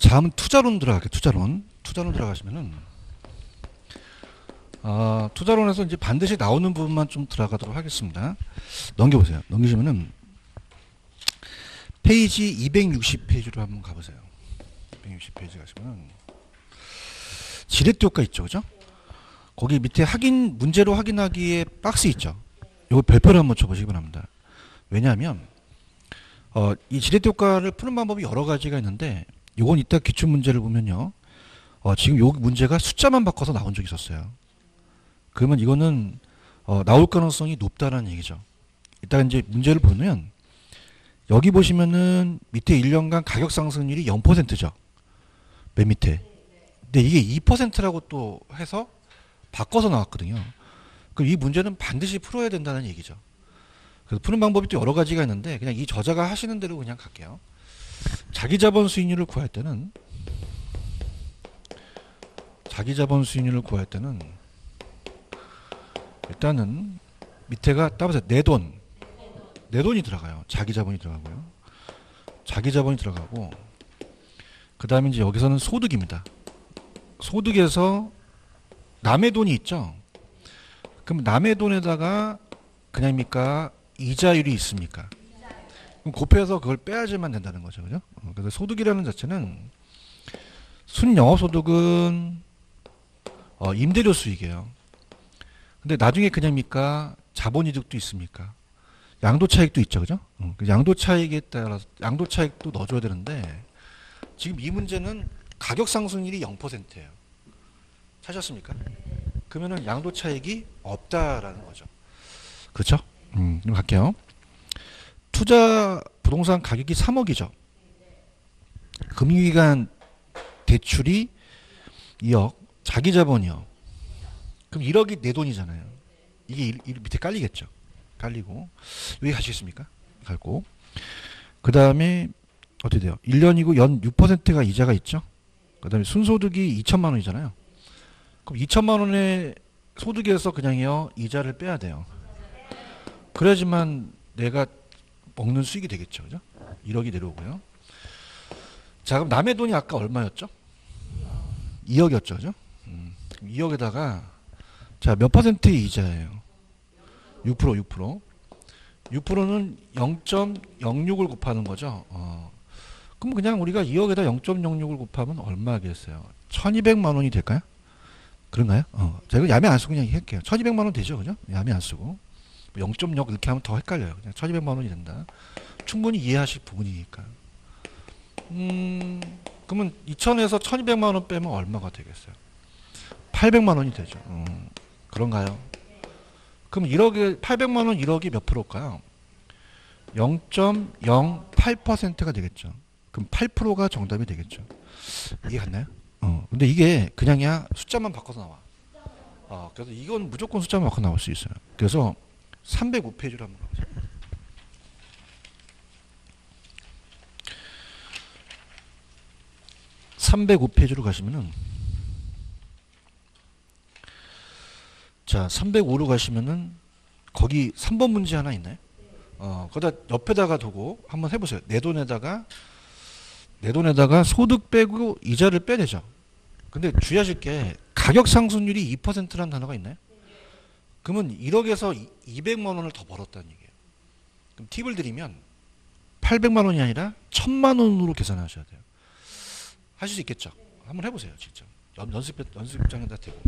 다음 투자론 들어갈게요. 투자론. 투자론 들어가시면은 아, 투자론에서 이제 반드시 나오는 부분만 좀 들어가도록 하겠습니다. 넘겨보세요. 넘기시면은 페이지 260페이지로 한번 가보세요. 260페이지 가시면은 지렛대 효과 있죠, 그죠? 거기 밑에 확인 문제로 확인하기에 박스 있죠. 이거 별표를 한번 쳐보시기 바랍니다. 왜냐하면 어, 이 지렛대 효과를 푸는 방법이 여러 가지가 있는데 이건 이따 기출 문제를 보면요. 어, 지금 요 문제가 숫자만 바꿔서 나온 적이 있었어요. 그러면 이거는 어, 나올 가능성이 높다는 얘기죠. 이따 이제 문제를 보면 여기 보시면은 밑에 1년간 가격 상승률이 0%죠. 맨 밑에. 근데 이게 2%라고 또 해서 바꿔서 나왔거든요. 그럼 이 문제는 반드시 풀어야 된다는 얘기죠. 그래서 푸는 방법이 또 여러 가지가 있는데 그냥 이 저자가 하시는 대로 그냥 갈게요. 자기 자본 수익률을 구할 때는 자기 자본 수익률을 구할 때는 일단은 밑에가 따보세요. 내 돈. 내 돈이 들어가요. 자기 자본이 들어가고요. 자기 자본이 들어가고 그 다음에 이제 여기서는 소득입니다. 소득에서 남의 돈이 있죠. 그럼 남의 돈에다가 그냥입니까? 이자율이 있습니까? 곱해서 그걸 빼야지만 된다는 거죠. 그죠? 어, 그래서 소득이라는 자체는 순영업소득은 어, 임대료 수익이에요. 근데 나중에 그냥입니까? 자본이득도 있습니까? 양도 차익도 있죠. 그죠? 어, 그 양도 차익에 따라서 양도 차익도 넣어줘야 되는데 지금 이 문제는 가격 상승률이 0%예요. 찾았습니까? 그러면은 양도 차익이 없다라는 거죠. 그렇죠? 음, 그럼 갈게요. 투자 부동산 가격이 3억이죠. 금융기관 대출이 2억, 자기 자본이요. 그럼 1억이 내 돈이잖아요. 이게 일, 일 밑에 깔리겠죠. 깔리고 여기 가시겠습니까? 갈고 그 다음에 어떻게 돼요? 1년이고 연 6%가 이자가 있죠. 그 다음에 순소득이 2천만 원이잖아요. 그럼 2천만 원의 소득에서 그냥요 이자를 빼야 돼요. 그래야지만 내가 먹는 수익이 되겠죠. 그죠? 1억이 내려오고요. 자, 그럼 남의 돈이 아까 얼마였죠? 2억이었죠. 그죠? 음, 2억에다가 자, 몇 퍼센트의 이자예요? 6% 6%. 6%는 0.06을 곱하는 거죠. 어. 그럼 그냥 우리가 2억에다 0.06을 곱하면 얼마겠어요? 1200만 원이 될까요? 그런가요? 어. 제가 야매 안 쓰고 그냥 할게요. 1200만 원 되죠. 그죠? 야매 안 쓰고. 0.6 이렇게 하면 더 헷갈려요. 그냥 1200만 원이 된다. 충분히 이해하실 부분이니까. 음, 그러면 2000에서 1200만 원 빼면 얼마가 되겠어요? 800만 원이 되죠. 음, 그런가요? 그럼 1억에 800만 원 1억이 몇 프로일까요? 0.08%가 되겠죠. 그럼 8%가 정답이 되겠죠. 이해 갔나요? 어. 근데 이게 그냥이야 숫자만 바꿔서 나와. 어, 그래서 이건 무조건 숫자만 바꿔 나올 수 있어요. 그래서 305페이지로 한번 가보세요. (305페이지로) 가시면은 자 (305로) 가시면은 거기 (3번) 문제 하나 있나요 어 거기다 옆에다가 두고 한번 해 보세요. 내 돈에다가 내 돈에다가 소득 빼고 이자를 빼내죠 근데 주의하실 게 가격 상승률이 2%라는 단어가 있나요 그러면 1억에서 200만 원을 더 벌었다는 얘기예요. 그럼 팁을 드리면 800만 원이 아니라 1000만 원으로 계산하셔야 돼요. 하실 수 있겠죠? 한번 해보세요, 직접. 연 습, 연습장에다 대고.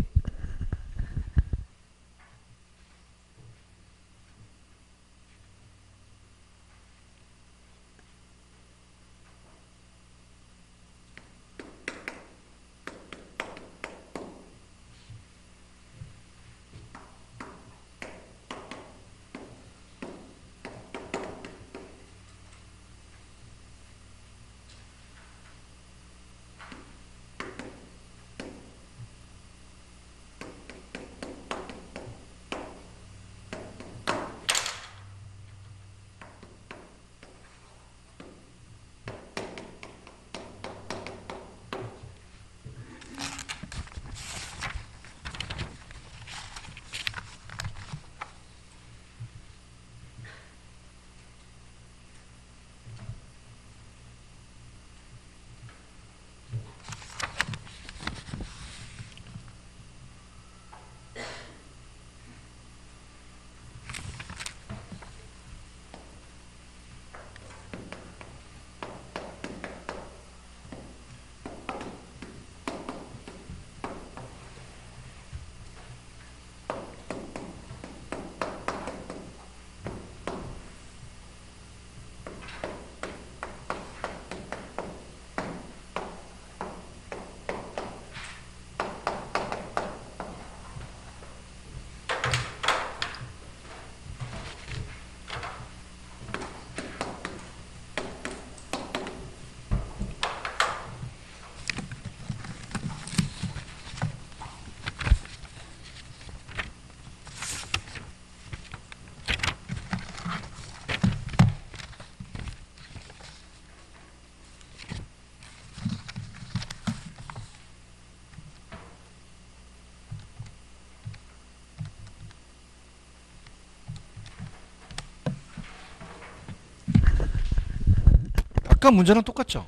아까 문제랑 똑같죠?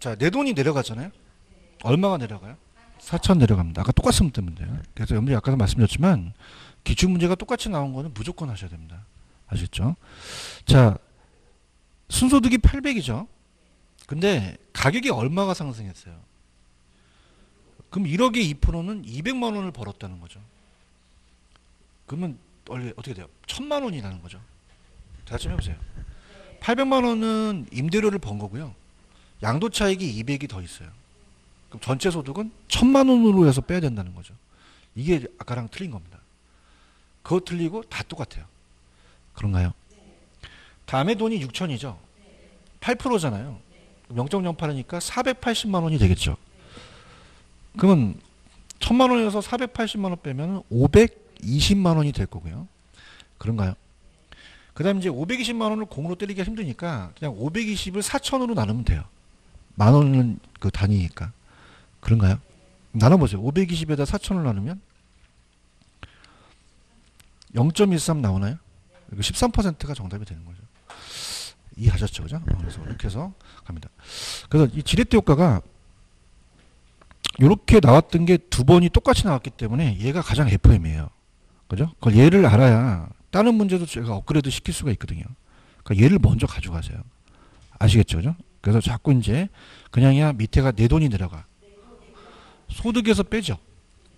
자, 내 돈이 내려가잖아요? 얼마가 내려가요? 4천 내려갑니다. 아까 똑같으면 되면 돼요. 그래서 여러분들이 아까도 말씀드렸지만 기출 문제가 똑같이 나온 거는 무조건 하셔야 됩니다. 아시겠죠? 자, 순소득이 800이죠. 근데 가격이 얼마가 상승했어요? 그럼 1억에 2%는 200만 원을 벌었다는 거죠. 그러면 원래 어떻게 돼요? 1000만 원이 나는 거죠. 다시 좀 해보세요. 800만 원은 임대료를 번 거고요. 양도 차익이 200이 더 있어요. 그럼 전체 소득은 1000만 원으로 해서 빼야 된다는 거죠. 이게 아까랑 틀린 겁니다. 그거 틀리고 다 똑같아요. 그런가요? 다음에 돈이 6천이죠. 8%잖아요. 0.08이니까 480만 원이 되겠죠. 그러면 1000만 원에서 480만 원 빼면 520만 원이 될 거고요. 그런가요? 그 다음에 이제 520만 원을 공으로 때리기가 힘드니까 그냥 520을 4천으로 나누면 돼요. 만 원은 그 단위니까. 그런가요? 나눠보세요. 520에다 4천을 나누면 0.13 나오나요? 이거 13%가 정답이 되는 거죠. 이해하셨죠? 그죠? 어, 그래서 이렇게 해서 갑니다. 그래서 이 지렛대 효과가 이렇게 나왔던 게 두 번이 똑같이 나왔기 때문에 얘가 가장 FM이에요. 그죠? 그걸 얘를 알아야 다른 문제도 제가 업그레이드 시킬 수가 있거든요. 그러니까 얘를 먼저 가져가세요. 아시겠죠? 그죠? 그래서 자꾸 이제 그냥이야 밑에가 내 돈이 내려가. 소득에서 빼죠.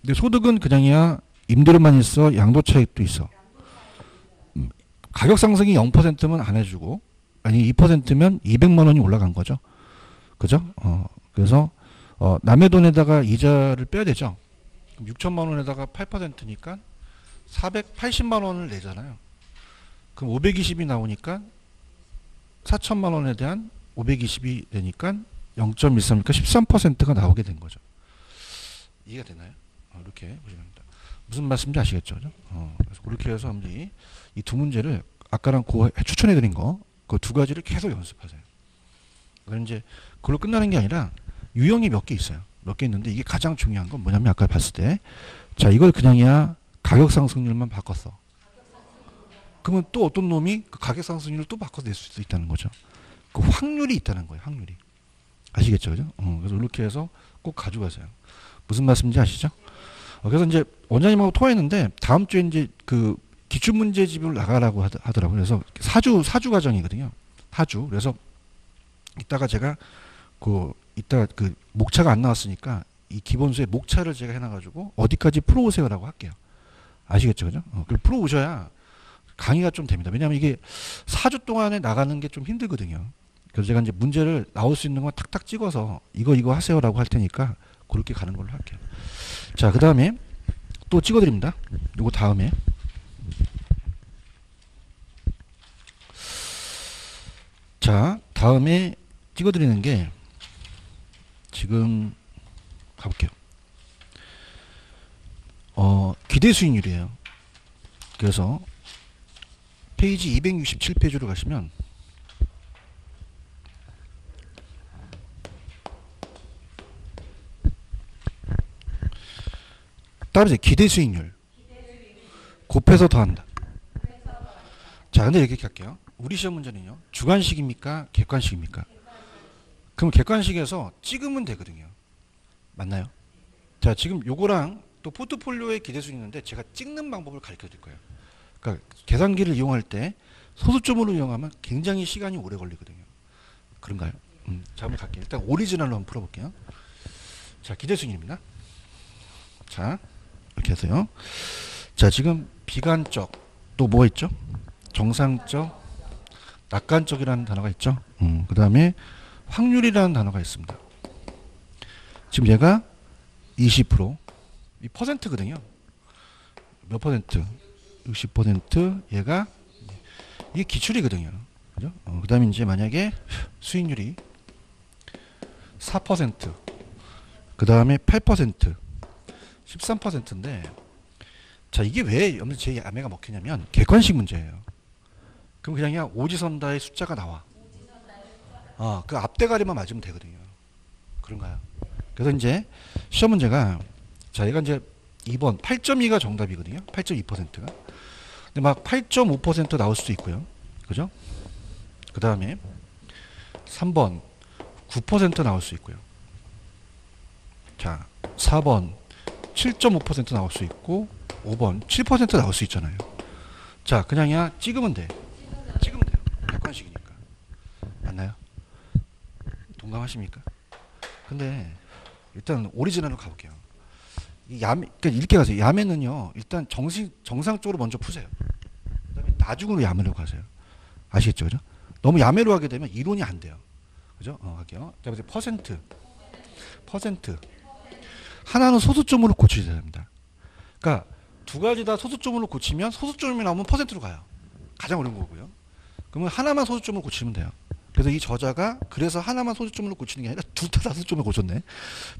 근데 소득은 그냥이야 임대료만 있어 양도 차익도 있어. 음, 가격 상승이 0%면 안 해주고 아니 2%면 200만 원이 올라간 거죠. 그죠? 어, 그래서 어, 남의 돈에다가 이자를 빼야 되죠. 그럼 6천만 원에다가 8%니까 480만 원을 내잖아요. 그럼 520이 나오니까 4천만 원에 대한 520이 되니까 0.13이니까 13%가 나오게 된 거죠. 이해가 되나요? 어, 이렇게 보시면 됩니다. 무슨 말씀인지 아시겠죠? 어, 그래서 그렇게 해서 여러분들이 이 두 문제를 아까랑 그 추천해드린 거, 그 두 가지를 계속 연습하세요. 그럼 이제 그걸로 끝나는 게 아니라 유형이 몇 개 있어요. 몇 개 있는데 이게 가장 중요한 건 뭐냐면 아까 봤을 때, 자 이걸 그냥이야 가격 상승률만 바꿨어. 그러면 또 어떤 놈이 그 가격 상승률을 또 바꿔서 낼 수도 있다는 거죠. 그 확률이 있다는 거예요. 확률이. 아시겠죠? 그죠? 어, 그래서 이렇게 해서 꼭 가져가세요. 무슨 말씀인지 아시죠? 어, 그래서 이제 원장님하고 통화했는데 다음 주에 이제 그 기출 문제집을 나가라고 하더, 하더라고요. 그래서 사주 사주 과정이거든요. 사주. 그래서 이따가 제가 그 이따 그 목차가 안 나왔으니까 이 기본수에 목차를 제가 해놔가지고 어디까지 풀어오세요라고 할게요. 아시겠죠, 그죠? 어, 그걸 풀어오셔야 강의가 좀 됩니다. 왜냐하면 이게 4주 동안에 나가는 게 좀 힘들거든요. 그래서 제가 이제 문제를 나올 수 있는 건 탁탁 찍어서 이거 이거 하세요라고 할 테니까 그렇게 가는 걸로 할게요. 자, 그 다음에 또 찍어드립니다. 요거 다음에 자, 다음에 찍어드리는 게 지금 가볼게요. 어, 기대 수익률이에요. 그래서 페이지 267페이지로 가시면 따라서 기대 수익률 곱해서 더한다. 자, 근데 이렇게 할게요. 우리 시험 문제는요. 주관식입니까? 객관식입니까? 그럼 객관식에서 찍으면 되거든요. 맞나요? 자, 지금 요거랑 또 포트폴리오에 기대수 있는데 제가 찍는 방법을 가르쳐 드릴 거예요. 그러니까 계산기를 이용할 때 소수점으로 이용하면 굉장히 시간이 오래 걸리거든요. 그런가요? 음, 자, 한번 갈게요. 일단 오리지널로 한번 풀어볼게요. 자, 기대수입니다. 자, 이렇게 해서요. 자, 지금 비관적 또 뭐가 있죠? 정상적, 낙관적이라는 단어가 있죠. 음, 그 다음에 확률이라는 단어가 있습니다. 지금 얘가 20%, 이 퍼센트거든요. 몇 퍼센트? 60% 얘가 이게 기출이거든요. 그죠? 어, 그 다음에 이제 만약에 수익률이 4%, 그 다음에 8%, 13%인데, 자, 이게 왜제 야매가 먹히냐면, 객관식 문제예요. 그럼 그냥 그냥 오지선다의 숫자가 나와. 어, 그 앞대가리만 맞으면 되거든요. 그런가요? 그래서 이제 시험 문제가 자, 얘가 이제 2번 8.2가 정답이거든요. 8.2%가. 근데 막 8.5% 나올 수도 있고요. 그죠? 그 다음에 3번 9% 나올 수 있고요. 자, 4번 7.5% 나올 수 있고 5번 7% 나올 수 있잖아요. 자, 그냥야 찍으면 돼. 찍으면 돼요. 객관식이니까. 맞나요? 동감하십니까? 근데 일단 오리지널로 가볼게요. 이 야매, 그러니까 이렇게 가세요. 야매는요, 일단 정신, 정상적으로 먼저 푸세요. 그 다음에 나중으로 야매로 가세요. 아시겠죠? 그죠? 너무 야매로 하게 되면 이론이 안 돼요. 그죠? 어, 할게요. 자, 이제 퍼센트. 퍼센트. 하나는 소수점으로 고쳐야 됩니다. 그러니까 두 가지 다 소수점으로 고치면 소수점이 나오면 퍼센트로 가요. 가장 어려운 거고요. 그러면 하나만 소수점으로 고치면 돼요. 그래서 이 저자가 그래서 하나만 소수점으로 고치는 게 아니라 둘다 소수점을 고쳤네.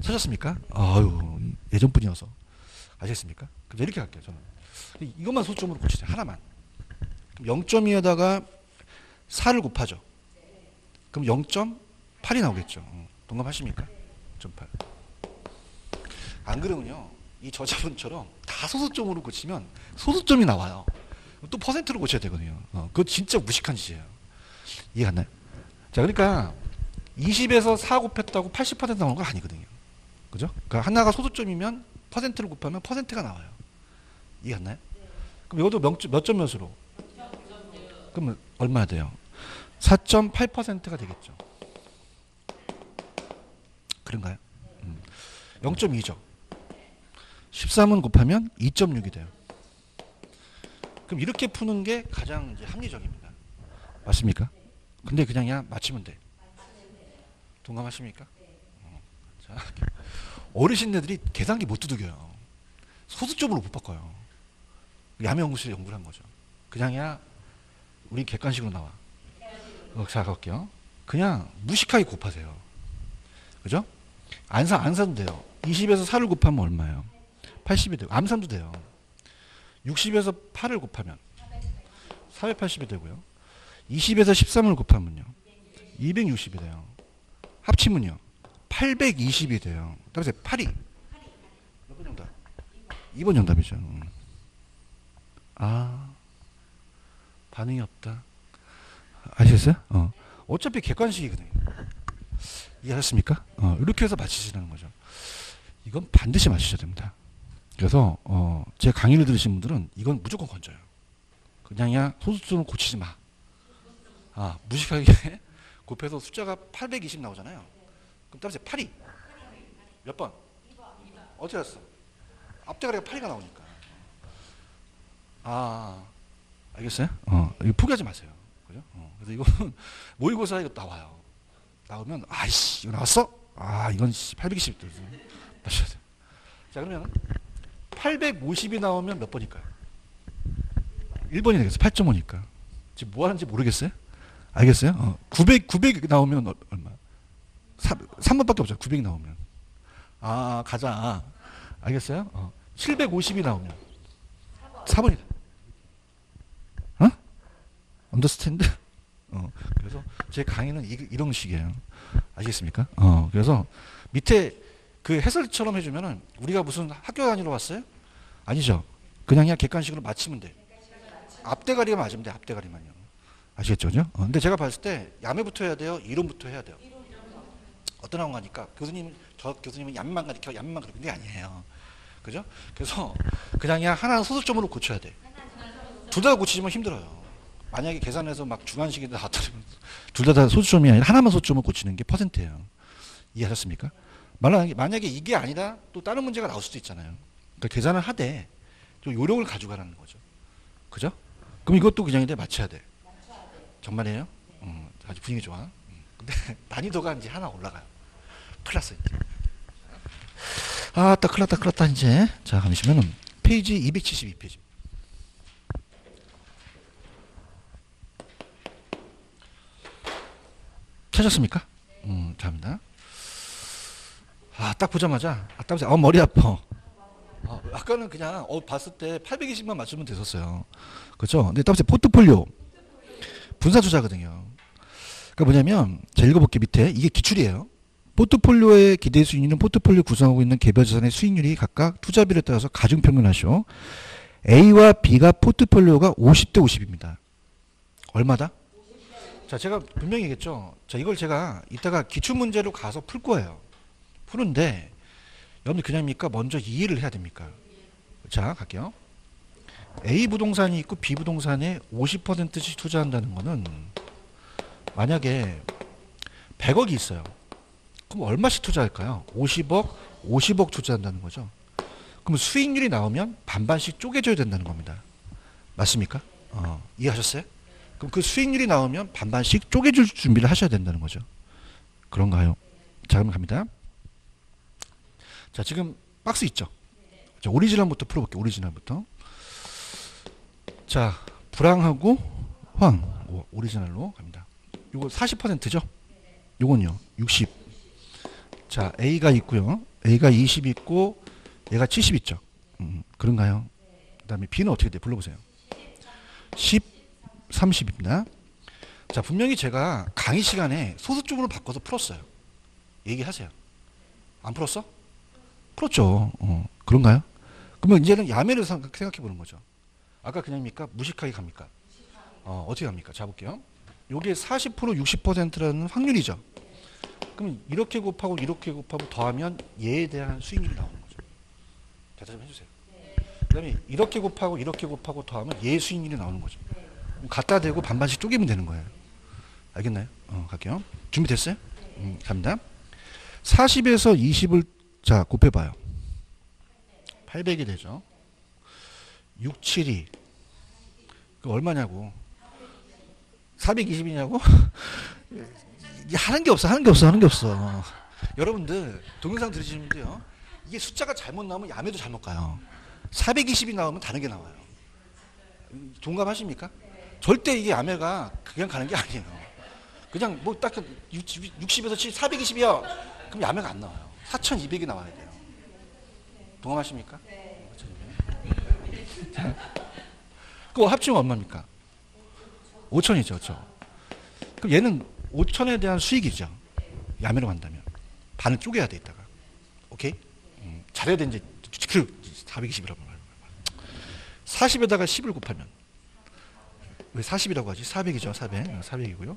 찾았습니까? 아유 예전 분이어서 아시겠습니까? 그럼 이렇게 할게요. 저는 이것만 소수점으로 고치세요. 하나만. 그럼 0.2에다가 4를 곱하죠. 그럼 0.8이 나오겠죠. 어, 동감하십니까? 0.8. 안 그러면요. 이 저자분처럼 다 소수점으로 고치면 소수점이 나와요. 또 퍼센트로 고쳐야 되거든요. 어, 그거 진짜 무식한 짓이에요. 이해 갔나요? 자, 그러니까 20에서 4 곱했다고 80% 나오는 건 아니거든요. 그죠? 그러니까 하나가 소수점이면 퍼센트를 곱하면 퍼센트가 나와요. 이해 갔나요? 그럼 이것도 몇, 몇 점 몇으로? 그러면 얼마 돼요? 4.8%가 되겠죠. 그런가요? 음. 0.2죠. 13은 곱하면 2.6이 돼요. 그럼 이렇게 푸는 게 가장 합리적입니다. 맞습니까? 근데 그냥 야 맞히면 돼. 동감하십니까? 어. 자, 어르신네들이 계산기 못 두들겨요. 소수점으로 못 바꿔요. 야매 연구실에 연구를 한 거죠. 그냥야 우리 객관식으로 나와. 어, 자, 갈게요. 그냥 무식하게 곱하세요. 그죠? 안사, 안 사도 돼요. 20에서 4를 곱하면 얼마예요? 80이 되고, 암산도 돼요. 60에서 8을 곱하면 480이 되고요. 20에서 13을 곱하면요. 260이 돼요. 합치면요. 820이 돼요. 따라서 8이 몇번 정답? 2번 정답이죠. 아 반응이 없다. 아시겠어요? 어. 어차피 객관식이거든요. 이해하셨습니까? 어, 이렇게 해서 맞히시라는 거죠. 이건 반드시 맞히셔야 됩니다. 그래서 어, 제 강의를 들으신 분들은 이건 무조건 건져요. 그냥야 소수점을 고치지 마. 아 무식하게 곱해서 숫자가 820 나오잖아요. 그럼 따라서 8이 몇 번? 어떻게 알았어? 앞대가리가 8이가 나오니까. 아 알겠어요? 어, 이거 포기하지 마세요. 그죠? 어, 그래서 이거는 모의고사 이거 나와요. 나오면 아이씨 이거 나왔어? 아 이건 820 맞춰야 돼. 자 그러면 850이 나오면 몇 번일까요? 1번이 되겠어. 8.5니까. 지금 뭐 하는지 모르겠어요? 알겠어요? 어, 900, 900 나오면 얼마? 3, 3번밖에 없죠. 900 나오면. 아, 가자. 알겠어요? 어, 750이 나오면. 4번이다. 어? 언더스탠드? 어, 그래서 제 강의는 이, 이런 식이에요. 아시겠습니까? 어, 그래서 밑에 그 해설처럼 해주면은 우리가 무슨 학교 다니러 왔어요? 아니죠. 그냥 그냥 객관식으로 맞히면 돼. 앞대가리가 맞으면 돼. 앞대가리만요. 아시겠죠? 어, 근데 제가 봤을 때 야매부터 해야 돼요? 이론부터 해야 돼요? 어떤 학원가니까 교수님 저 교수님은 얌만 가르쳐 얌만 가르쳐 근데 아니에요. 그죠? 그래서 그냥 그냥 하나 소수점으로 고쳐야 돼. 둘 다 고치지면 힘들어요. 만약에 계산해서 막 주관식에다 다 둘다 다 소수점이 아니라 하나만 소수점을 고치는 게 퍼센트예요. 이해하셨습니까? 만약에, 만약에 이게 아니라 또 다른 문제가 나올 수도 있잖아요. 그러니까 계산을 하되 좀 요령을 가져가라는 거죠. 그죠? 그럼 이것도 그냥인데 맞춰야 돼. 정말이에요? 음, 아주 분위기 좋아. 음, 근데 난이도가 이제 하나 올라가요. 났어, 이제. 아, 딱 큰일 났다, 큰일 났다, 이제. 자, 가시면은 페이지 272페이지. 찾았습니까? 음, 잡니다. 아, 딱 보자마자, 아, 딱 보자. 어, 머리 아파. 아, 아까는 그냥, 어, 봤을 때 820만 맞추면 됐었어요. 그죠? 근데 딱 보세요. 포트폴리오. 분산 투자거든요. 그러니까 뭐냐면, 자, 읽어볼게, 밑에. 이게 기출이에요. 포트폴리오의 기대 수익률은 포트폴리오 구성하고 있는 개별 자산의 수익률이 각각 투자 비율에 따라서 가중 평균하시오. A와 B가 포트폴리오가 50대 50입니다. 얼마다? 자, 제가 분명히 얘기했죠. 자, 이걸 제가 이따가 기출 문제로 가서 풀 거예요. 푸는데 여러분들 그냥입니까? 먼저 이해를 해야 됩니까? 자, 갈게요. A 부동산이 있고 B 부동산에 50%씩 투자한다는 거는 만약에 100억이 있어요. 그럼 얼마씩 투자할까요? 50억, 50억 투자한다는 거죠. 그럼 수익률이 나오면 반반씩 쪼개줘야 된다는 겁니다. 맞습니까? 어, 이해하셨어요? 그럼 그 수익률이 나오면 반반씩 쪼개줄 준비를 하셔야 된다는 거죠. 그런가요? 자, 그럼 갑니다. 자, 지금 박스 있죠? 자, 오리지널부터 풀어볼게요. 오리지널부터. 자, 불황하고 황. 오, 오리지널로 갑니다. 요거 40%죠? 요건요. 60. 자, A가 있고요. A가 20 있고 얘가 70 있죠. 음, 그런가요? 그다음에 B는 어떻게 돼? 불러 보세요. 10, 30입니다. 자, 분명히 제가 강의 시간에 소수 쪽으로 바꿔서 풀었어요. 얘기하세요. 안 풀었어? 풀었죠. 어, 그런가요? 그러면 이제는 야매를 생각해 보는 거죠. 아까 그냥입니까? 무식하게 갑니까? 어, 어떻게 갑니까? 자 볼게요. 요게 40% 60%라는 확률이죠. 그럼 이렇게 곱하고 이렇게 곱하고 더하면 얘에 대한 수익률이 나오는 거죠. 대답 좀 해주세요. 그 다음에 이렇게 곱하고 이렇게 곱하고 더하면 얘 수익률이 나오는 거죠. 갖다 대고 반반씩 쪼개면 되는 거예요. 알겠나요? 어, 갈게요. 준비됐어요? 음, 갑니다. 40에서 20을 자 곱해봐요. 800이 되죠. 6, 7이 그 얼마냐고? 420이냐고? 하는 게 없어, 하는 게 없어, 하는 게 없어. 여러분들 동영상 들으시는데요. 이게 숫자가 잘못 나오면 야매도 잘못 가요. 420이 나오면 다른 게 나와요. 동감하십니까? 절대 이게 야매가 그냥 가는 게 아니에요. 그냥 뭐 딱 60에서 7, 420이요. 그럼 야매가 안 나와요. 4,200이 나와야 돼요. 동감하십니까? 그거 합치면 얼마입니까? 5천이죠, 그렇죠? 그럼 얘는 5천에 대한 수익이죠. 야매로 간다면 반을 쪼개야 돼 있다가, 오케이? 음, 잘해야 돼 이제 그 420이라고 말해요. 40에다가 10을 곱하면 왜 40이라고 하지? 400이죠, 400. 400이고요.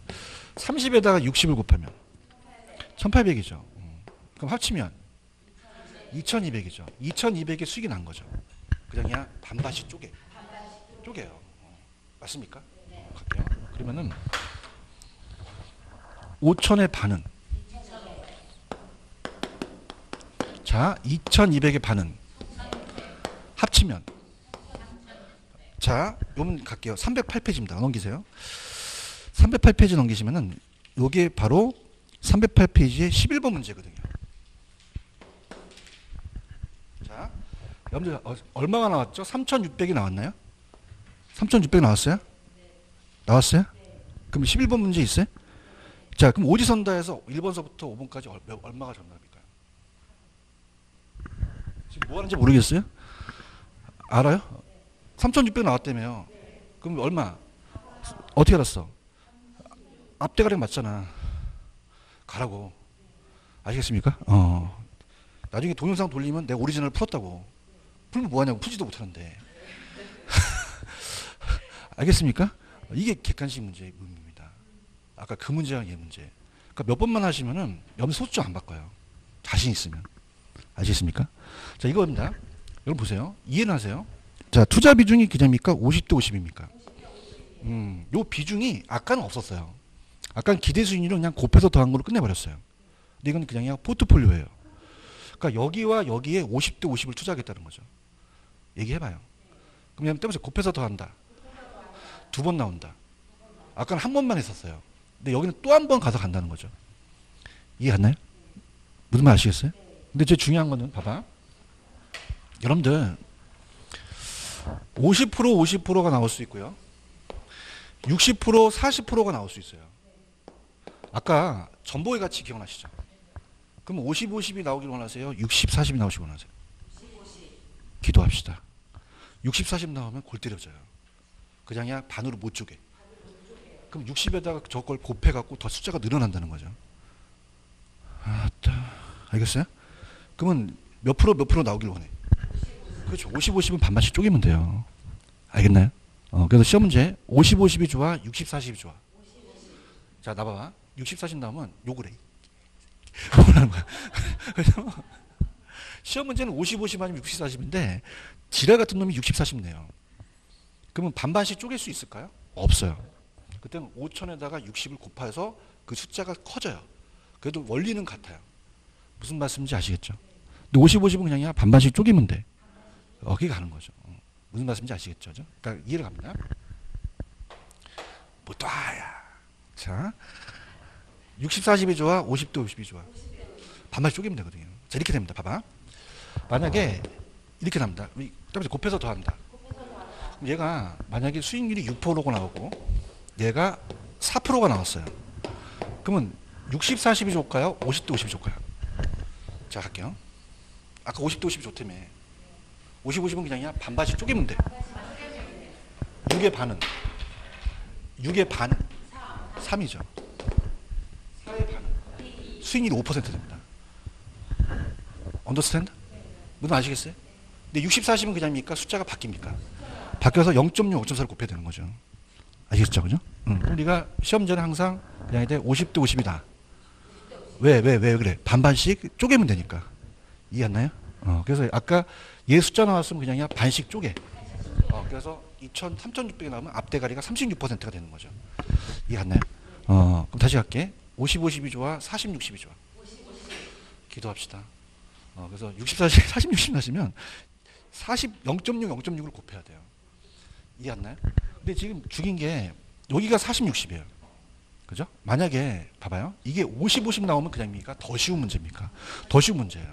30에다가 60을 곱하면 1800이죠. 음, 그럼 합치면 2200이죠. 2200의 수익이 난 거죠. 그냥 반반씩 쪼개. 쪼개요. 어, 맞습니까? 어, 갈게요. 그러면은 5천의 반은 자 2200의 반은 합치면 자 요번 갈게요. 308페이지입니다. 넘기세요. 308페이지 넘기시면은 요게 바로 308페이지의 11번 문제거든요. 자, 여러분들 어, 얼마가 나왔죠? 3,600이 나왔나요? 3,600 나왔어요? 나왔어요? 그럼 11번 문제 있어요? 자, 그럼 오지선다에서 1번서부터 5번까지 얼, 얼마가 정답일까요? 지금 뭐 하는지 모르겠어요? 알아요? 3,600 나왔다며요. 그럼 얼마? 어떻게 알았어? 앞대가리 맞잖아. 가라고. 아시겠습니까? 어. 나중에 동영상 돌리면 내가 오리지널 풀었다고. 풀면 뭐하냐고. 풀지도 못하는데. 알겠습니까? 이게 객관식 문제의 의미입니다. 아까 그 문제랑 얘 문제. 그러니까 몇 번만 하시면은 염 소수 안 바꿔요. 자신 있으면. 아시겠습니까? 자, 이거입니다. 여러분 보세요. 이해는 하세요. 자, 투자 비중이 그냥입니까? 50대 50입니까? 음, 요 비중이 아까는 없었어요. 아까는 기대 수익률은 그냥 곱해서 더한 걸로 끝내버렸어요. 근데 이건 그냥 포트폴리오예요. 그러니까 여기와 여기에 50대 50을 투자하겠다는 거죠. 얘기해봐요. 그럼 때문에 곱해서 더한다. 두 번 나온다. 아까는 한 번만 했었어요. 근데 여기는 또 한 번 가서 간다는 거죠. 이해 갔나요? 무슨 말 아시겠어요? 근데 제일 중요한 거는 봐봐. 여러분들 50% 50%가 나올 수 있고요. 60% 40%가 나올 수 있어요. 아까 전보의 가치 기억나시죠? 그럼 50 50이 나오길 원하세요? 60 40이 나오시길 원하세요? 기도합시다. 60 40 나오면 골 때려져요. 그냥야 반으로 못 쪼개. 그럼 60에다가 저걸 곱해갖고 더 숫자가 늘어난다는 거죠. 아따, 알겠어요? 그러면 몇 프로 몇 프로 나오길 원해? 그렇죠. 50, 50은 반반씩 쪼개면 돼요. 알겠나요? 어, 그래서 시험 문제 50, 50이 좋아, 60, 40이 좋아. 자, 나봐봐. 60, 40 나오면 욕을 해. 뭐라는 거야. 그래서 시험 문제는 50, 50 아니면 60, 40인데 지랄 같은 놈이 60, 40 내요. 그러면 반반씩 쪼갤 수 있을까요? 없어요. 그때는 5천에다가 60을 곱해서 그 숫자가 커져요. 그래도 원리는 같아요. 무슨 말씀인지 아시겠죠? 근데 50, 50은 그냥이야 반반씩 쪼개면 돼. 어, 그게 가는 거죠. 어. 무슨 말씀인지 아시겠죠? 그러니까 이해를 갑니다. 뭐 또아야. 자, 60, 40이 좋아, 50대 50이 좋아. 반반씩 쪼개면 되거든요. 자, 이렇게 됩니다. 봐봐. 만약에 이렇게 납니다. 그다음에 곱해서 더한다. 얘가 만약에 수익률이 6%가 나오고 얘가 4%가 나왔어요. 그러면 60, 40이 좋을까요? 50대 50이 좋을까요? 자, 갈게요. 아까 50대 50이 좋다며. 50, 50은 그냥이야 반반씩 쪼개면 돼. 6의 반은 6의 반은 3이죠. 4의 반은 수익률이 5% 됩니다. 언더스탠드? 무슨 아시겠어요? 근데 60, 40은 그냥입니까? 숫자가 바뀝니까? 바뀌어서 0.6, 5.4를 곱해야 되는 거죠. 아시겠죠? 그죠? 응. 우리가 시험 전에 항상 그냥 이제 50대 50이다. 왜, 왜, 왜 그래? 반반씩 쪼개면 되니까. 이해했나요? 어, 그래서 아까 얘 숫자 나왔으면 그냥이야 반씩 쪼개. 어, 그래서 2,000, 3,600이 나오면 앞대가리가 36%가 되는 거죠. 이해했나요? 어, 그럼 다시 갈게. 50, 50이 좋아? 40, 60이 좋아? 기도합시다. 어, 그래서 60, 40, 40, 60 나시면 40, 0.6, 0.6을 곱해야 돼요. 이해했나요? 근데 지금 죽인 게 여기가 40, 60이에요. 그죠? 만약에 봐봐요. 이게 50, 50 나오면 그냥 입니까? 더 쉬운 문제입니까? 더 쉬운 문제예요.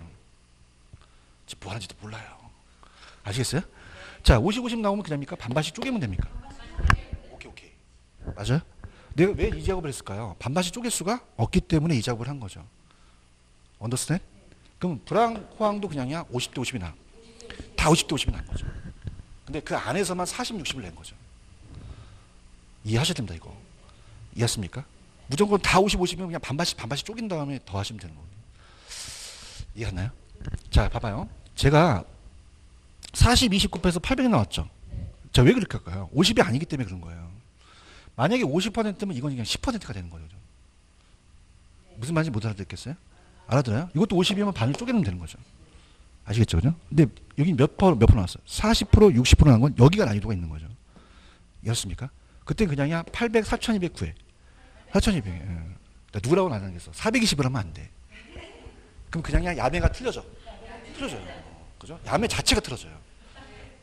지금 뭐 하는지도 몰라요. 아시겠어요? 자, 50, 50 나오면 그냥입니까? 반반씩 쪼개면 됩니까? 오케이, 오케이. 맞아요? 내가 왜 이 작업을 했을까요? 반반씩 쪼갤 수가 없기 때문에 이 작업을 한 거죠. 언더스탠? 그럼 브랑 호황도 그냥이야 50대 50이 나. 다 50대 50이 난 거죠. 근데 그 안에서만 40, 60을 낸 거죠. 이해하셔야 됩니다, 이거. 이해했습니까? 무조건 다 50, 50이면 그냥 반반씩, 반반씩 쪼긴 다음에 더 하시면 되는 거예요. 이해했나요? 자, 봐봐요. 제가 40, 20 곱해서 800이 나왔죠. 자, 왜 그렇게 할까요? 50이 아니기 때문에 그런 거예요. 만약에 50%면 이건 그냥 10%가 되는 거죠. 무슨 말인지 못 알아듣겠어요? 알아들어요? 이것도 50이면 반을 쪼개면 되는 거죠. 아시겠죠? 그죠? 근데 여기 몇 퍼, 몇퍼 나왔어요? 40%, 60% 나온 건 여기가 난이도가 있는 거죠. 이해했습니까? 그때 그냥이야 800, 4200 구해. 4200. 예. 그러니까 누구라고 나누겠어? 420을 하면 안 돼. 그럼 그냥이야 야매가 틀려져. 틀려져요. 그죠? 야매 자체가 틀어져요.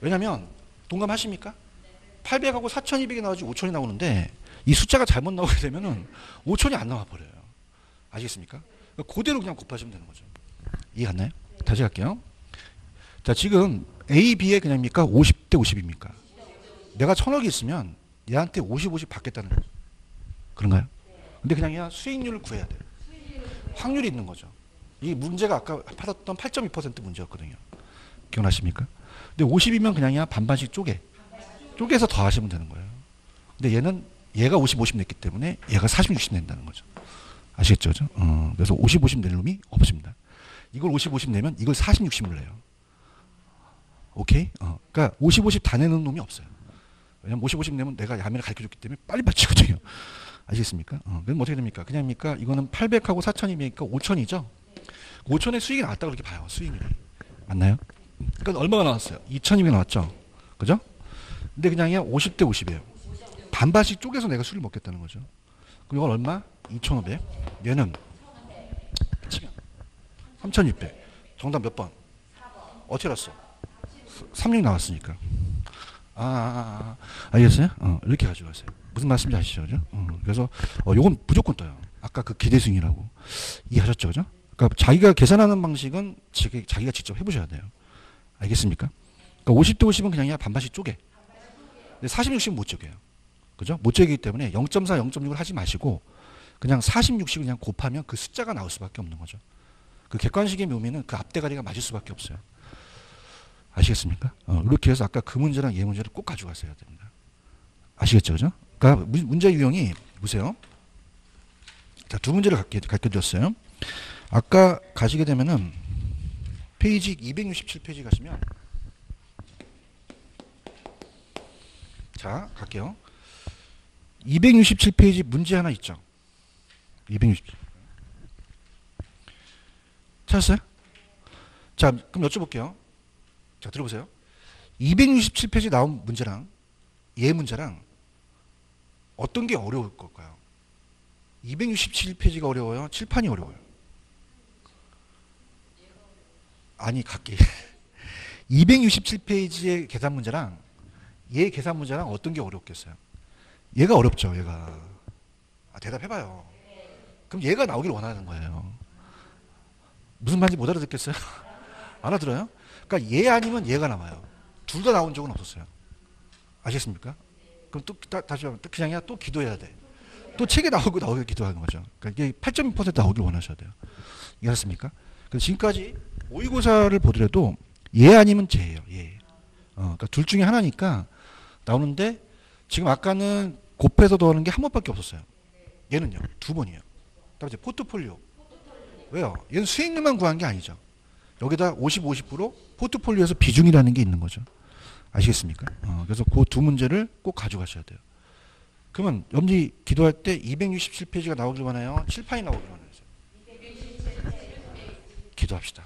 왜냐면 동감하십니까? 800하고 4200이 나오지 5000이 나오는데 이 숫자가 잘못 나오게 되면은 5000이 안 나와 버려요. 아시겠습니까? 그대로 그냥 곱하시면 되는 거죠. 이해 갔나요? 다시 갈게요. 자, 지금 A, B에 그냥 입니까? 50대 50입니까? 내가 천억이 있으면 얘한테 50, 50 받겠다는 거죠. 그런가요? 근데 그냥 야 수익률을 구해야 돼요. 확률이 있는 거죠. 이 문제가 아까 받았던 8.2% 문제였거든요. 기억나십니까? 근데 50이면 그냥이야 반반씩 쪼개. 쪼개서 더 하시면 되는 거예요. 근데 얘는 얘가 50, 50 냈기 때문에 얘가 40, 60 낸다는 거죠. 아시겠죠? 어, 그래서 50, 50 내는 놈이 없습니다. 이걸 50, 50 내면 이걸 40, 60을 내요. 오케이? 어, 그러니까 50, 50 다 내는 놈이 없어요. 왜냐면 50, 50 내면 내가 야매를 가르쳐 줬기 때문에 빨리 맞추거든요. 아시겠습니까? 어, 그럼 어떻게 됩니까? 그냥입니까? 이거는 800하고 4천이니까 5천이죠? 5천의 수익이 나왔다 그렇게 봐요. 수익률이. 맞나요? 그러니까 얼마가 나왔어요? 2천이면 나왔죠? 그죠? 근데 그냥이야 50대 50이에요. 반반씩 쪼개서 내가 술을 먹겠다는 거죠. 그럼 이건 얼마? 2,500. 얘는 치면 3,600. 정답 몇 번? 어떻게 알았어? 36 나왔으니까. 아, 아, 아, 아. 알겠어요? 어, 이렇게 가져가세요. 무슨 말씀인지 아시죠? 그죠? 어, 그래서, 어, 요건 무조건 떠요. 아까 그 기대승이라고. 이해하셨죠? 그죠? 그러니까 자기가 계산하는 방식은 자기, 자기가 직접 해보셔야 돼요. 알겠습니까? 그러니까 50대 50은 그냥 야 반반씩 쪼개. 근데 40, 60은 못 쪼개요. 그죠? 못 쪼개기 때문에 0.4, 0.6을 하지 마시고 그냥 40, 60을 그냥 곱하면 그 숫자가 나올 수밖에 없는 거죠. 그 객관식의 묘미는 그 앞대가리가 맞을 수밖에 없어요. 아시겠습니까? 어, 이렇게 해서 아까 그 문제랑 얘 문제를 꼭 가져가셔야 됩니다. 아시겠죠? 그죠? 그러니까 문제 유형이 보세요. 자, 두 문제를 가르쳐 드렸어요. 아까 가시게 되면은 페이지 267페이지 가시면 자, 갈게요. 267페이지 문제 하나 있죠. 260. 찾았어요? 자, 그럼 여쭤볼게요. 자, 들어보세요. 267페이지 나온 문제랑 얘 문제랑 어떤 게 어려울 걸까요? 267페이지가 어려워요? 칠판이 어려워요? 아니, 각기. 267페이지의 계산 문제랑 얘 계산 문제랑 어떤 게 어렵겠어요? 얘가 어렵죠, 얘가. 아, 대답해봐요. 그럼 얘가 나오길 원하는 거예요. 무슨 말인지 못 알아듣겠어요? 알아들어요? 그러니까 얘 아니면 얘가 나와요. 둘 다 나온 적은 없었어요. 아시겠습니까? 그럼 또 다, 다시 한번 그냥이야 또 기도해야 돼. 또 책에 나오고 나오게 기도하는 거죠. 그러니까 이게 8.2% 나오길 원하셔야 돼요. 이해하셨습니까? 그래서 지금까지 모의고사를 보더라도 얘 아니면 쟤예요. 얘. 어, 그러니까 둘 중에 하나니까 나오는데 지금 아까는 곱해서 더하는 게 한 번밖에 없었어요. 얘는요 두 번이에요. 그다음에 이제 포트폴리오. 왜요? 얘는 수익률만 구한 게 아니죠. 여기다 50, 50% 포트폴리오에서 비중이라는 게 있는 거죠. 아시겠습니까? 어, 그래서 그 두 문제를 꼭 가져가셔야 돼요. 그러면 염지 기도할 때 267페이지가 나오길 원해요? 칠판이 나오길 원해요? 기도합시다.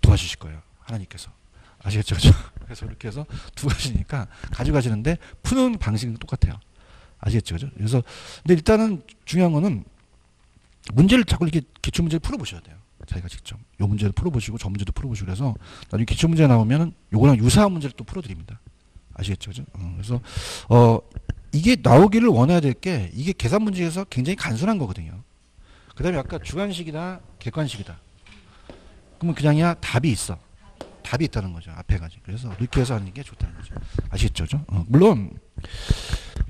도와주실 거예요. 하나님께서. 아시겠죠? 그래서 이렇게 해서 두 가지니까 가져가시는데 푸는 방식은 똑같아요. 아시겠죠? 그래서 근데 일단은 중요한 거는 문제를 자꾸 이렇게 기출 문제를 풀어보셔야 돼요. 자기가 직접 요 문제를 풀어보시고 저 문제도 풀어보시고 그래서 나중에 기출 문제 나오면은 요거랑 유사한 문제를 또 풀어드립니다. 아시겠죠? 그죠? 어, 그래서 어 이게 나오기를 원해야 될 게 이게 계산 문제에서 굉장히 간순한 거거든요. 그다음에 아까 주관식이다 객관식이다. 그러면 그냥이야 답이 있어. 답이 있다는 거죠. 앞에 가지. 그래서 이렇게 해서 하는 게 좋다는 거죠. 아시겠죠? 어, 물론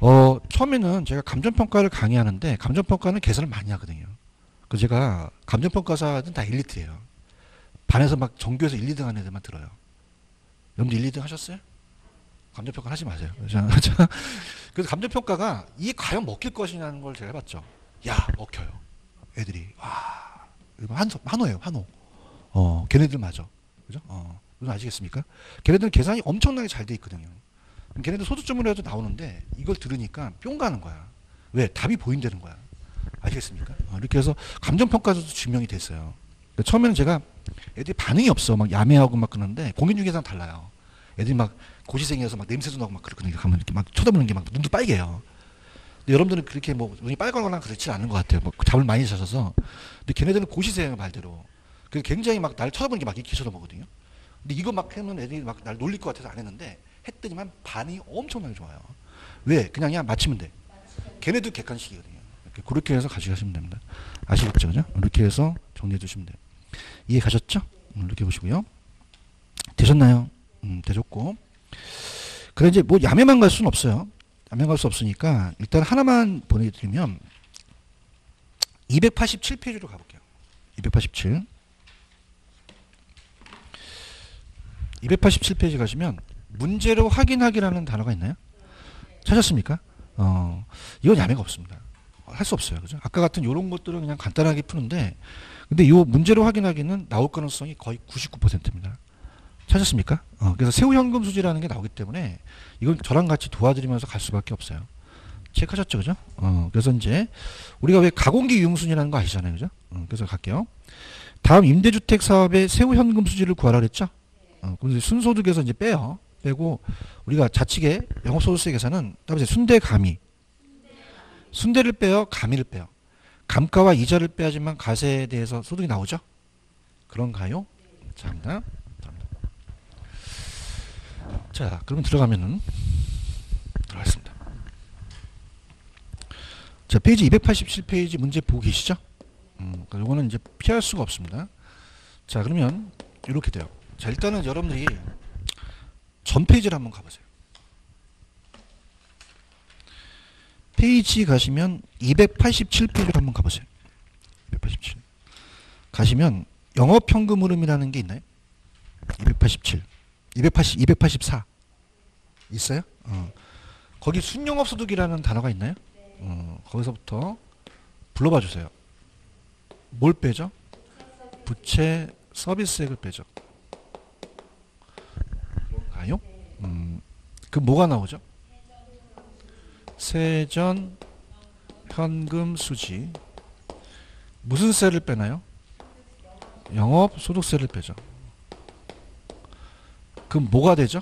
어, 처음에는 제가 감정평가를 강의하는데 감정평가는 계산을 많이 하거든요. 그 제가 감정평가사는 다 엘리트예요. 반에서 막 전교에서 1, 2등 하는 애들만 들어요. 여러분들 1, 2등 하셨어요? 감정평가 하지 마세요. 그래서 감정평가가 이게 과연 먹힐 것이냐는 걸 제가 해봤죠. 야, 먹혀요. 애들이. 와, 한, 한호예요, 한호. 어, 걔네들 맞아. 그죠? 어, 무슨 아시겠습니까? 걔네들은 계산이 엄청나게 잘 돼 있거든요. 걔네들 소득점으로 해도 나오는데 이걸 들으니까 뿅 가는 거야. 왜? 답이 보인다는 거야. 아시겠습니까? 어, 이렇게 해서 감정평가도 증명이 됐어요. 그러니까 처음에는 제가 애들이 반응이 없어. 막 야매하고 막 그러는데 공인중개사랑 달라요. 애들이 막 고시생이어서 막 냄새도 나고 막 그렇거든요. 가면 이렇게 막 쳐다보는 게 막 눈도 빨개요. 근데 여러분들은 그렇게 뭐 눈이 빨갛거나 그렇지 않은 것 같아요. 뭐 잠을 많이 자셔서. 근데 걔네들은 고시생 말대로. 그 굉장히 막 날 쳐다보는 게 막 이렇게 쳐다보거든요. 근데 이거 막 하면 애들이 막 날 놀릴 것 같아서 안 했는데 했더니만 반응이 엄청나게 좋아요. 왜? 그냥 그냥 맞히면 돼. 걔네도 객관식이거든요. 이렇게 그렇게 해서 가져가시면 됩니다. 아시겠죠? 그죠? 이렇게 해서 정리해 두시면 돼요. 이해 가셨죠? 음, 이렇게 보시고요. 되셨나요? 음, 되셨고. 그래 이제 뭐 야매만 갈 수는 없어요. 야매 갈수 없으니까 일단 하나만 보내드리면 287페이지로 가볼게요. 287. 287페이지 가시면 문제로 확인하기라는 단어가 있나요? 찾았습니까? 어, 이건 야매가 없습니다. 할 수 없어요. 그죠? 아까 같은 이런 것들은 그냥 간단하게 푸는데, 근데 이 문제로 확인하기는 나올 가능성이 거의 99%입니다. 찾았습니까? 어, 그래서 세후 현금 수지라는 게 나오기 때문에 이건 저랑 같이 도와드리면서 갈 수밖에 없어요. 체크하셨죠, 그죠? 어, 그래서 이제 우리가 왜 가공기 유흥순이라는 거 아시잖아요, 그죠? 어, 그래서 갈게요. 다음 임대주택 사업의 세후 현금 수지를 구하라 그랬죠? 어, 그래서 순소득에서 이제 빼요. 빼고 우리가 자칙의 영업소득세 계산은 다음에 순대 가미. 순대를 빼요, 가미를 빼요. 감가와 이자를 빼야지만 가세에 대해서 소득이 나오죠? 그런가요? 자,입니다. 자, 그러면 들어가면은 들어가겠습니다. 자, 페이지 287페이지 문제 보고 계시죠? 음, 이거는 이제 피할 수가 없습니다. 자, 그러면 이렇게 돼요. 자, 일단은 여러분들이 전 페이지를 한번 가보세요. 페이지 가시면 287페이지를 한번 가보세요. 287. 가시면 영업현금 흐름이라는 게 있나요? 287. 280, 284. 있어요? 어. 거기 순영업소득이라는 단어가 있나요? 어, 거기서부터 불러봐 주세요. 뭘 빼죠? 부채 서비스액을 빼죠. 그런가요? 음, 그 뭐가 나오죠? 세전 현금 수지 무슨 세를 빼나요? 영업 소득세를 빼죠. 그럼 뭐가 되죠?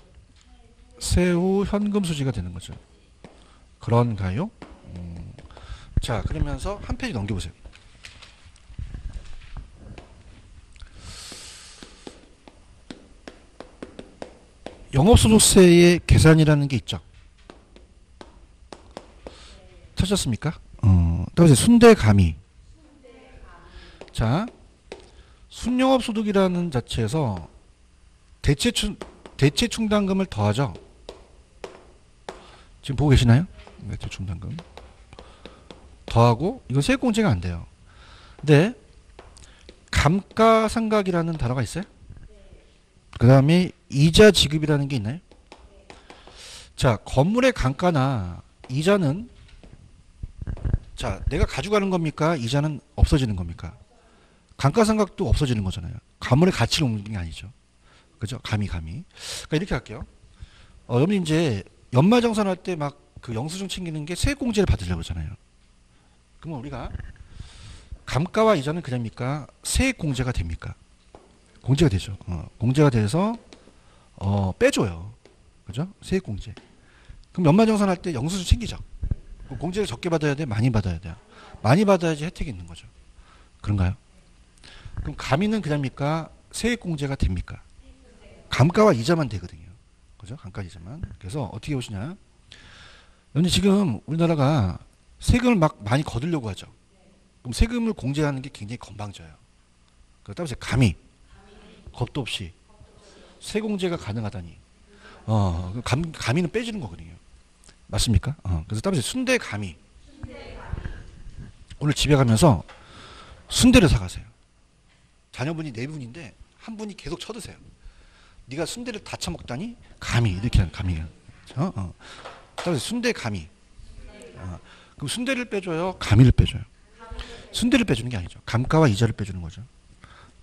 세후 현금 수지가 되는 거죠. 그런가요? 음. 자, 그러면서 한 페이지 넘겨보세요. 영업소득세의 계산이라는 게 있죠. 찾았습니까? 어, 따라서 순대감이. 자, 순영업 소득이라는 자체에서 대체 충, 대체 충당금을 더하죠. 지금 보고 계시나요? 대체 충당금. 더하고 이건 세액공제가 안 돼요. 근데 감가상각이라는 단어가 있어요? 그 다음에 이자 지급이라는 게 있나요? 자, 건물의 감가나 이자는 자, 내가 가져가는 겁니까? 이자는 없어지는 겁니까? 감가상각도 없어지는 거잖아요. 가물의 가치를 옮기는 게 아니죠. 그죠? 감히 감히. 그러니까 이렇게 할게요. 어, 여러분 이제 연말정산 할 때 막 그 영수증 챙기는 게 세액공제를 받으려고 그러잖아요. 그러면 우리가 감가와 이자는 그냥입니까? 세액공제가 됩니까? 공제가 되죠. 어, 공제가 돼서 어, 빼줘요. 그죠? 세액공제. 그럼 연말정산 할 때 영수증 챙기죠. 공제를 적게 받아야 돼? 많이 받아야 돼요? 많이 받아야지 혜택이 있는 거죠. 그런가요? 그럼 가미는 그냥입니까? 세액공제가 됩니까? 감가와 이자만 되거든요. 그죠? 감가 이자만. 그래서 어떻게 보시냐? 근데 지금 우리나라가 세금을 막 많이 거두려고 하죠. 그럼 세금을 공제하는 게 굉장히 건방져요. 그렇다고 감히 겁도 없이 세공제가 가능하다니. 어, 감, 감히는 빼지는 거거든요. 맞습니까? 어, 그래서 따라서 순대 감히. 오늘 집에 가면서 순대를 사가세요. 자녀분이 네 분인데 한 분이 계속 쳐드세요. 네가 순대를 다 처먹다니 감히 이렇게 하는 감히요. 어? 어. 따라서 순대 감히. 어. 그럼 순대를 빼줘요. 감히를 빼줘요. 순대를 빼주는 게 아니죠. 감가와 이자를 빼주는 거죠.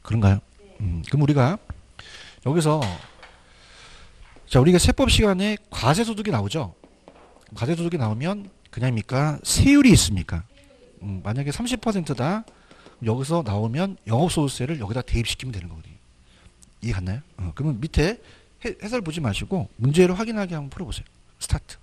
그런가요? 음, 그럼 우리가 여기서 자 우리가 세법 시간에 과세 소득이 나오죠. 과세소득이 나오면 그냥입니까? 세율이 있습니까? 음, 만약에 30%다 여기서 나오면 영업소득세를 여기다 대입시키면 되는 거거든요. 이해 갔나요? 어, 그러면 밑에 해, 해설 보지 마시고 문제를 확인하게 한번 풀어보세요. 스타트.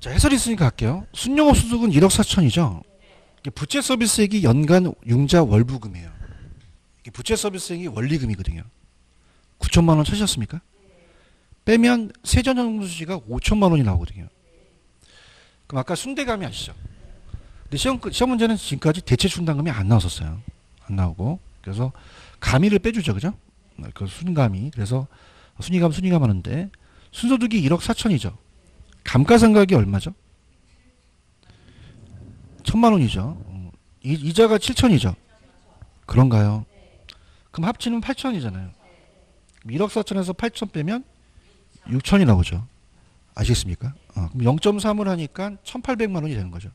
자, 해설이 있으니까 할게요. 순영업 소득은 1억 4천이죠. 이게 부채 서비스액이 연간 융자 월부금이에요. 부채 서비스액이 원리금이거든요. 9천만 원 찾으셨습니까? 빼면 세전정수지가 5천만 원이 나오거든요. 그럼 아까 순대감이 아시죠? 근데 시험, 시험 문제는 지금까지 대체 충당금이 안 나왔었어요. 안 나오고. 그래서 가미를 빼주죠. 그죠? 그 순감이. 그래서 순위감, 순위감 하는데 순소득이 1억 4천이죠. 감가상각이 얼마죠? 천만 원이죠. 어, 이, 이자가 7천이죠. 그런가요? 그럼 합치면 8천이잖아요. 1억 4천에서 8천 빼면 6천이 나오죠. 아시겠습니까? 어, 그럼 0.3을 하니까 1,800만 원이 되는 거죠.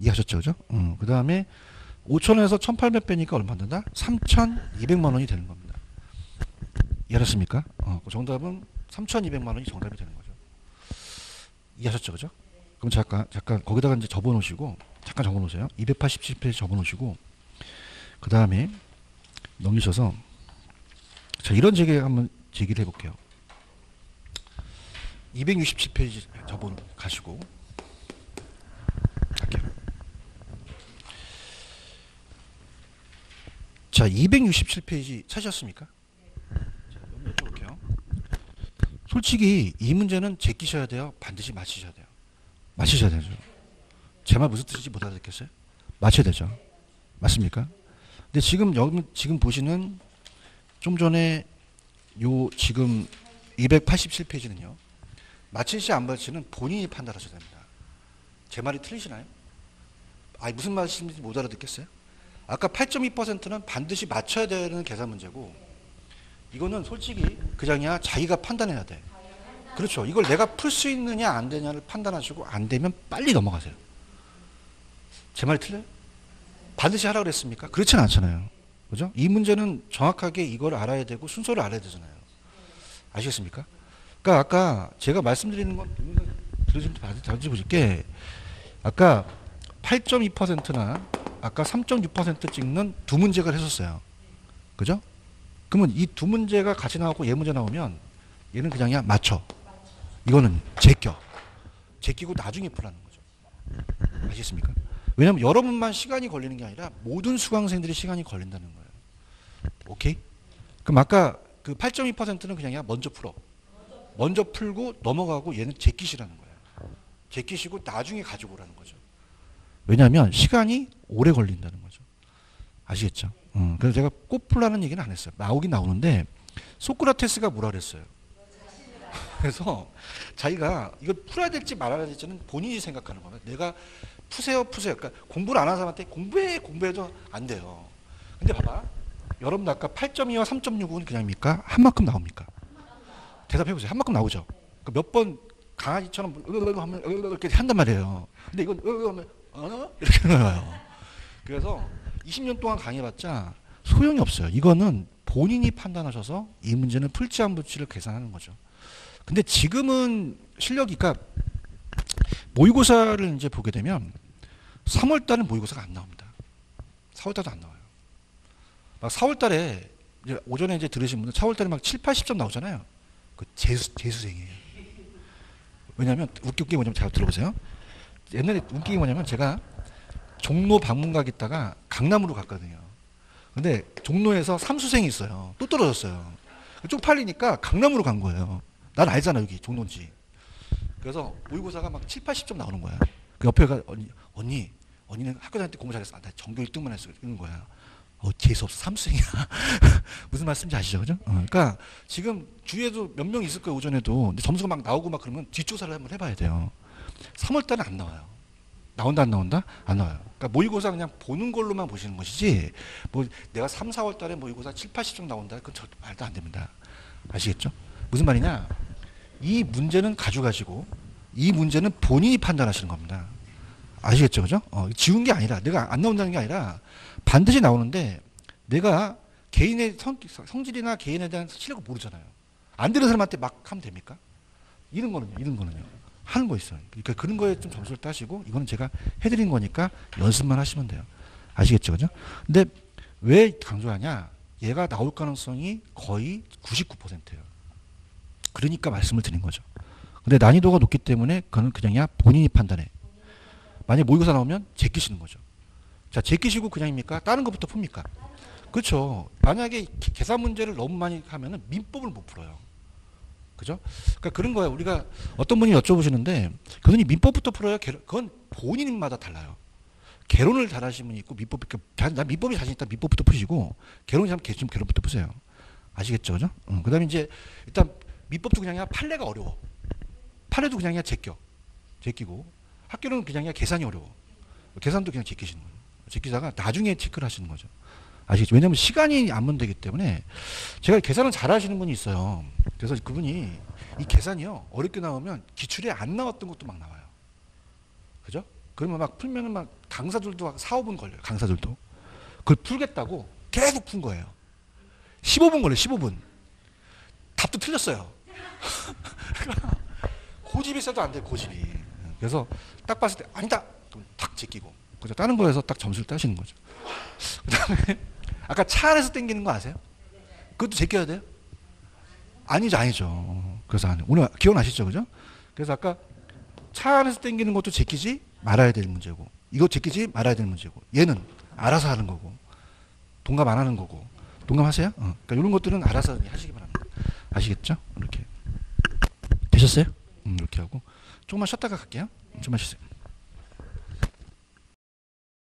이해하셨죠? 그죠? 어, 그 다음에 5천에서 1,800 빼니까 얼마 된다? 3,200만 원이 되는 겁니다. 이해하셨습니까? 어, 그 정답은 3,200만 원이 정답이 되는 거죠. 이해하셨죠? 그죠? 그럼 잠깐, 잠깐, 거기다가 이제 접어 놓으시고, 잠깐 접어 놓으세요. 287페이지 접어 놓으시고, 그 다음에 넘기셔서, 자, 이런 제기 한번 제기를 해볼게요. 267페이지 접어 가시고, 할게요. 자, 267페이지 찾으셨습니까? 자, 한번 여쭤볼게요. 솔직히 이 문제는 제끼셔야 돼요? 반드시 맞히셔야 돼요? 맞히셔야 되죠. 제 말 무슨 뜻인지 못 알아듣겠어요? 맞혀야 되죠. 맞습니까? 근데 지금 여기 지금 보시는 좀 전에 요 지금 287페이지는요. 맞힐지 안 맞힐지는 본인이 판단하셔야 됩니다. 제 말이 틀리시나요? 아니 무슨 말씀인지 못 알아듣겠어요? 아까 8.2%는 반드시 맞춰야 되는 계산 문제고 이거는 솔직히 그냥이야 자기가 판단해야 돼. 그렇죠. 이걸 내가 풀 수 있느냐 안 되냐를 판단하시고 안 되면 빨리 넘어가세요. 제 말이 틀려요? 반드시 하라 그랬습니까? 그렇지는 않잖아요. 그죠? 이 문제는 정확하게 이걸 알아야 되고 순서를 알아야 되잖아요. 아시겠습니까? 그러니까 아까 제가 말씀드리는 건 들으시면 다시 보실게 아까 8.2%나 아까 3.6% 찍는 두 문제가 했었어요. 그죠? 그러면 이 두 문제가 같이 나오고 얘 문제 나오면 얘는 그냥이야 맞춰. 이거는 제껴. 제끼고 나중에 풀라는 거죠. 아시겠습니까? 왜냐하면 여러분만 시간이 걸리는 게 아니라 모든 수강생들이 시간이 걸린다는 거예요. 오케이? 그럼 아까 그 8.2%는 그냥이야 먼저 풀어. 먼저 풀고 넘어가고 얘는 제끼시라는 거예요. 제끼시고 나중에 가지고 오라는 거죠. 왜냐하면 시간이 오래 걸린다는 거죠. 아시겠죠? 음, 그래서 제가 꼭 풀라는 얘기는 안 했어요. 나오긴 나오는데 소크라테스가 뭐라 그랬어요? 그래서 자기가 이걸 풀어야 될지 말아야 될지는 본인이 생각하는 겁니다. 내가 푸세요, 푸세요. 그러니까 공부를 안 하는 사람한테 공부해, 공부해도 안 돼요. 근데 봐봐. 여러분 아까 8.2와 3.6은 그냥입니까? 한 만큼 나옵니까? 대답해 보세요. 한 만큼 나오죠. 그러니까 몇번 강아지처럼 하면 이렇게 한단 말이에요. 근데 이건 하면 어? 이렇게 나와요. 그래서 20년 동안 강의해봤자 소용이 없어요. 이거는 본인이 판단하셔서 이 문제는 풀지 안 풀지를 계산하는 거죠. 근데 지금은 실력이 그러니까 모의고사를 이제 보게 되면 3월 달은 모의고사가 안 나옵니다. 4월 달도 안 나와요. 막 4월 달에 이제 오전에 이제 들으신 분들 4월 달에 막 7, 80점 나오잖아요. 그 재수 재수생이에요. 왜냐하면 웃긴 게 뭐냐면 잘 들어보세요. 옛날에 웃긴 게 뭐냐면 제가 종로 방문 가겠다가 강남으로 갔거든요. 근데 종로에서 삼수생이 있어요. 또 떨어졌어요. 쪽팔리니까 강남으로 간 거예요. 난 알잖아 여기 종로인지. 그래서 모의고사가 막 7, 80점 나오는 거야. 그 옆에가 언니, 언니, 언니는 학교 다닐 때 공부 잘했어. 아, 나 전교 1등만 했어. 이러는 거야. 어, 재수없어. 삼수생이야. 무슨 말씀인지 아시죠? 그죠? 어, 그러니까 지금 주위에도 몇 명 있을 거예요, 오전에도. 근데 점수가 막 나오고 막 그러면 뒷조사를 한번 해봐야 돼요. 3월 달은 안 나와요. 나온다, 안 나온다? 안 나와요. 그러니까 모의고사 그냥 보는 걸로만 보시는 것이지, 뭐 내가 3, 4월 달에 모의고사 7, 80점 나온다? 그건 절 말도 안 됩니다. 아시겠죠? 무슨 말이냐? 이 문제는 가져가시고, 이 문제는 본인이 판단하시는 겁니다. 아시겠죠? 그죠? 어, 지운 게 아니라, 내가 안 나온다는 게 아니라, 반드시 나오는데, 내가 개인의 성, 성질이나 개인에 대한 실력을 모르잖아요. 안 되는 사람한테 막 하면 됩니까? 이런 거는요, 이런 거는요. 하는 거 있어요. 그러니까 그런 거에 좀 점수를 따시고, 이거는 제가 해드린 거니까 연습만 하시면 돼요. 아시겠죠? 그죠? 근데 왜 강조하냐? 얘가 나올 가능성이 거의 99%예요. 그러니까 말씀을 드린 거죠. 근데 난이도가 높기 때문에 그는 그냥야 본인이 판단해. 만약 모의고사 나오면 제끼시는 거죠. 자, 제끼시고 그냥입니까? 다른 것부터 풉니까? 그렇죠. 만약에 기- 계산 문제를 너무 많이 하면은 민법을 못 풀어요. 그죠? 그러니까 그런 거예요. 우리가 어떤 분이 여쭤보시는데 그분이 민법부터 풀어요. 그건 본인마다 달라요. 개론을 잘하시는 분이 있고 민법 나 민법이 자신 있다 민법부터 푸시고 개론이 잘하면 개- 좀 개론부터 푸세요. 아시겠죠, 그죠? 어, 그다음에 이제 일단 민법도 그냥이야 판례가 어려워. 판례도 그냥이야 제껴, 제끼고 학교는 그냥이야 계산이 어려워. 계산도 그냥 제끼시는 거예요. 제끼다가 나중에 체크를 하시는 거죠. 아시겠죠? 왜냐하면 시간이 안 문되기 때문에 제가 계산을 잘 하시는 분이 있어요. 그래서 그분이 이 계산이요 어렵게 나오면 기출에 안 나왔던 것도 막 나와요. 그죠? 그러면 막 풀면은 막 강사들도 막 4, 5분 걸려요. 강사들도. 그걸 풀겠다고 계속 푼 거예요. 15분 걸려요. 15분. 답도 틀렸어요. 고집이 있어도 안 돼요. 고집이. 그래서 딱 봤을 때 아니다. 탁 제끼고. 그죠? 다른 거에서 딱 점수를 따시는 거죠. 그 다음에 아까 차 안에서 땡기는 거 아세요? 그것도 제껴야 돼요? 아니죠, 아니죠. 그래서 안 해요. 오늘 기억나시죠, 그죠? 그래서 아까 차 안에서 땡기는 것도 제끼지 말아야 될 문제고, 이거 제끼지 말아야 될 문제고, 얘는 알아서 하는 거고, 동감 안 하는 거고, 동감하세요? 어. 그러니까 이런 것들은 알아서 하시기 바랍니다. 아시겠죠? 이렇게 되셨어요? 음, 이렇게 하고 조금만 쉬었다가 갈게요. 좀만 쉬세요.